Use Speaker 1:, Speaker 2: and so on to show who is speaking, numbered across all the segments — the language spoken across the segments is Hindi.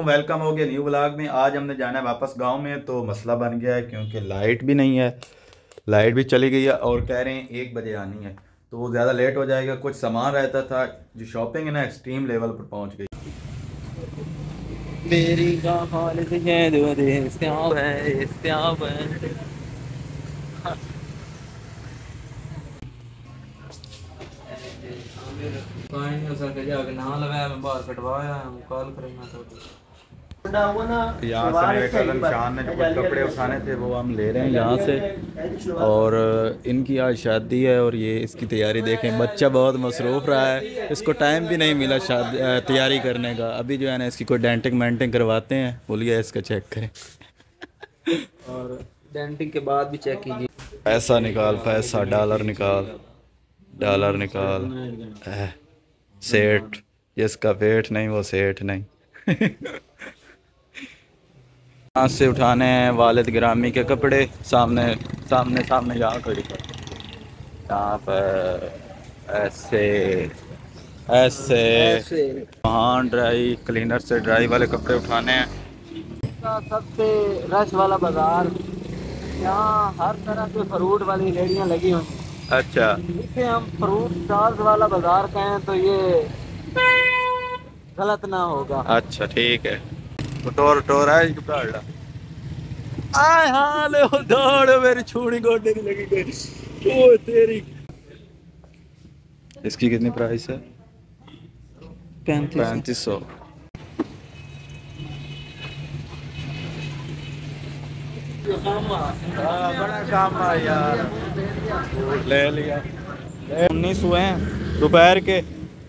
Speaker 1: वालेकुम वेलकम हो गया न्यू ब्लॉग में। आज हमने जाना है वापस गाँव में तो मसला बन गया है क्योंकि लाइट भी नहीं है। लाइट भी चली गई है और कह रहे हैं एक बजे आनी है। तो वो ज़्यादा लेट हो जाएगा। कुछ सामान रहता था जो शॉपिंग है ना एक्सट्रीम लेवल पर पहुँच गई।
Speaker 2: मेरी है यहाँ से
Speaker 1: मेरे कलम शान ने जो कुछ कपड़े उठाने थे वो हम ले रहे हैं यहाँ से और इनकी आज शादी है और ये इसकी तैयारी देखें बच्चा बहुत मसरूफ़ रहा है इसको टाइम भी नहीं मिला शादी तैयारी करने का अभी जो है ना इसकी कोई डेंटिंग मेंटिंग करवाते हैं। बोलिए इसका चेक करें।
Speaker 2: और डेंटिंग के बाद भी चेक कीजिए।
Speaker 1: पैसा निकाल पैसा डॉलर निकाल डॉलर निकाल। सेठ जिसका पेट नहीं वो सेठ नहीं। यहाँ से उठाने हैं वालिद ग्रामी के कपड़े सामने सामने सामने यहाँ खड़ी यहाँ पर ऐसे ऐसे वहाँ ड्राई क्लीनर से ड्राई वाले कपड़े उठाने हैं।
Speaker 2: सबसे रश वाला बाज़ार। यहाँ हर तरह के फ्रूट वाली रेडियाँ लगी हुई
Speaker 1: अच्छा।
Speaker 2: इसे हम फ्रूट स्टॉल्स वाला बाज़ार कहें तो ये गलत ना होगा।
Speaker 1: अच्छा ठीक है। टोर टोर है आय हाल दौड़ मेरी छुड़ी गोडे की लगी गई ओ तेरी। इसकी कितनी प्राइस है? पैंतीस सौ। हाँ, बड़ा काम यार। ले लिया। उन्नीस हुए हैं। दोपहर के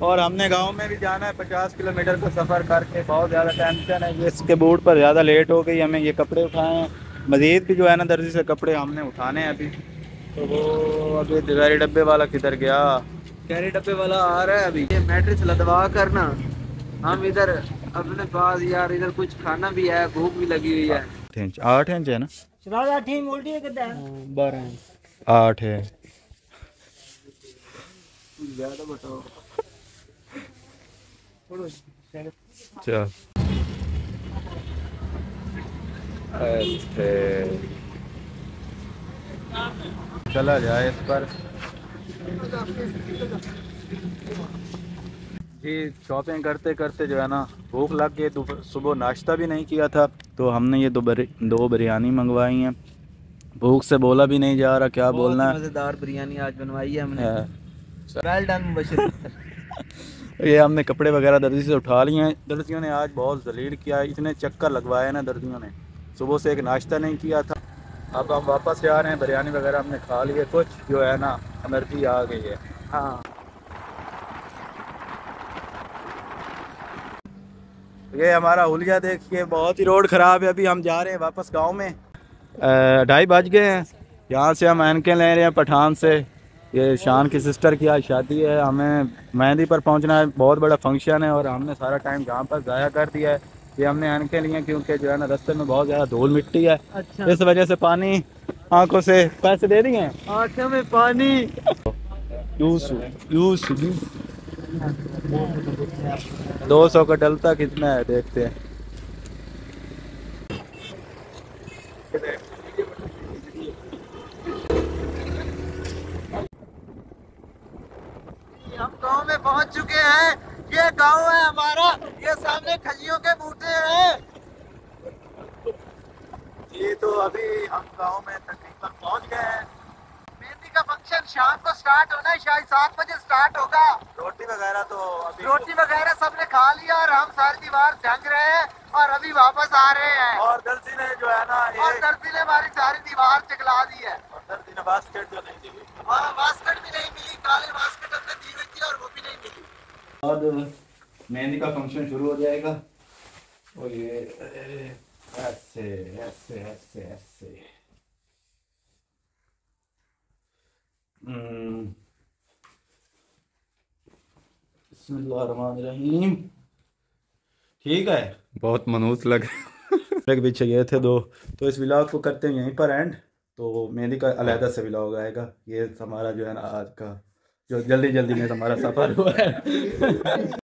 Speaker 1: और हमने गाँव में भी जाना है पचास किलोमीटर का सफ़र करके बहुत ज़्यादा टेंशन है इसके बूट पर ज़्यादा लेट हो गई हमें ये कपड़े उठाए हैं। मज़ीद भी जो है ना दर्जी से कपड़े हमने उठाने हैं अभी। तो वो अभी दिवारी डब्बे वाला किधर गया?
Speaker 2: कैरी डब्बे वाला आ रहा है अभी। ये मैट्रिक्स लदवा कर ना हम इधर अपने पास यार इधर कुछ खाना भी है भूख भी लगी हुई है।
Speaker 1: इंच आठ इंच है ना? बारह आठ है। चल चला जाए इस पर। जी शॉपिंग करते करते जो है ना भूख लग गई। सुबह नाश्ता भी नहीं किया था तो हमने ये दो बरि, दो बिरयानी मंगवाई हैं। भूख से बोला भी नहीं जा रहा क्या बोलना है?
Speaker 2: मज़ेदार बिरयानी आज बनवाई है हमने। वेल डन
Speaker 1: ये हमने कपड़े वगैरह दर्जी से उठा लिए हैं। दर्जियों ने आज बहुत जलील किया है। इतने चक्कर लगवाए ना दर्जियों ने। सुबह से एक नाश्ता नहीं किया था। अब हम वापस जा रहे हैं। बिरयानी वगैरह हमने खा लिए कुछ जो है ना एनर्जी आ गई है।
Speaker 2: हाँ।
Speaker 1: ये हमारा हुलिया देखिए बहुत ही रोड ख़राब है। अभी हम जा रहे हैं वापस गाँव में। ढाई बज गए हैं। यहाँ से हम एनके ले रहे हैं पठान से। ये शान की सिस्टर की आज शादी है हमें मेहंदी पर पहुँचना है बहुत बड़ा फ़ंक्शन है और हमने सारा टाइम जहाँ पर ज़ाया कर दिया है। ये हमने एनके लिए क्योंकि जो है ना रास्ते में बहुत ज़्यादा धूल मिट्टी है। अच्छा। इस वजह से पानी आँखों से पैसे दे दिए
Speaker 2: आँखों में पानी।
Speaker 1: यूस यूस। दो सौ का डलता कितना है देखते हैं।
Speaker 2: हम गाँव में पहुँच चुके हैं। ये गाँव है हमारा। ये सामने खजियों के बूटे हैं।
Speaker 1: ये तो अभी हम गाँव में तकरीबन पहुँच गए हैं।
Speaker 2: मेहंदी का फ़ंक्शन शाम को स्टार्ट होना है शायद सात बजे स्टार्ट होगा।
Speaker 1: रोटी वगैरह तो अभी
Speaker 2: रोटी वगैरह सबने खा लिया और हम सारी दीवार जंग रहे हैं और अभी वापस आ रहे हैं।
Speaker 1: और दर्जी ने जो है ना
Speaker 2: और दर्जी ने हमारी सारी दीवार चकला दी है।
Speaker 1: और दर्जी ने बास्केट जो नहीं दी।
Speaker 2: हाँ बास्केट भी नहीं मिली काले बास्केट और वो भी नहीं मिली।
Speaker 1: और मेहंदी का फ़ंक्शन शुरू हो जाएगा। और ये ऐसे ऐसे ऐसे ऐसे। हम्म। रहीम ठीक है? बहुत मनूस लग पीछे गए थे दो। तो इस व्लॉग को करते हैं यहीं पर एंड तो मेहंदी का अलहदा से व्लॉग आएगा। ये हमारा जो है ना आज का जो जल्दी जल्दी में हमारा सफ़र हुआ है।